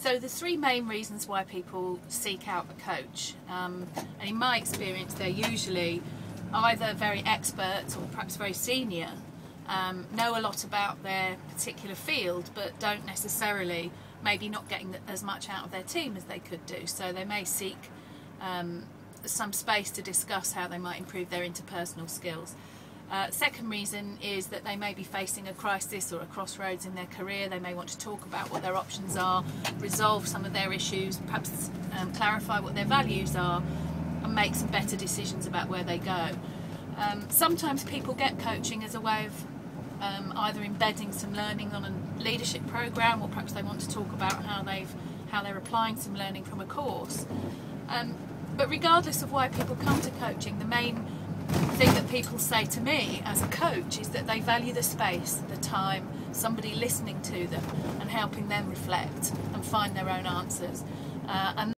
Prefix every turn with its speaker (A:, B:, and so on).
A: So the three main reasons why people seek out a coach. Um, and in my experience, they're usually either very expert or perhaps very senior, um, know a lot about their particular field, but don't necessarily, maybe not getting as much out of their team as they could do. So they may seek um, some space to discuss how they might improve their interpersonal skills. Uh, second reason is that they may be facing a crisis or a crossroads in their career. They may want to talk about what their options are, resolve some of their issues, perhaps um, clarify what their values are, and make some better decisions about where they go. Um, sometimes people get coaching as a way of um, either embedding some learning on a leadership program, or perhaps they want to talk about how they've how they're applying some learning from a course. Um, but regardless of why people come to coaching, the main thing that people say to me as a coach is that they value the space, the time, somebody listening to them and helping them reflect and find their own answers. Uh, and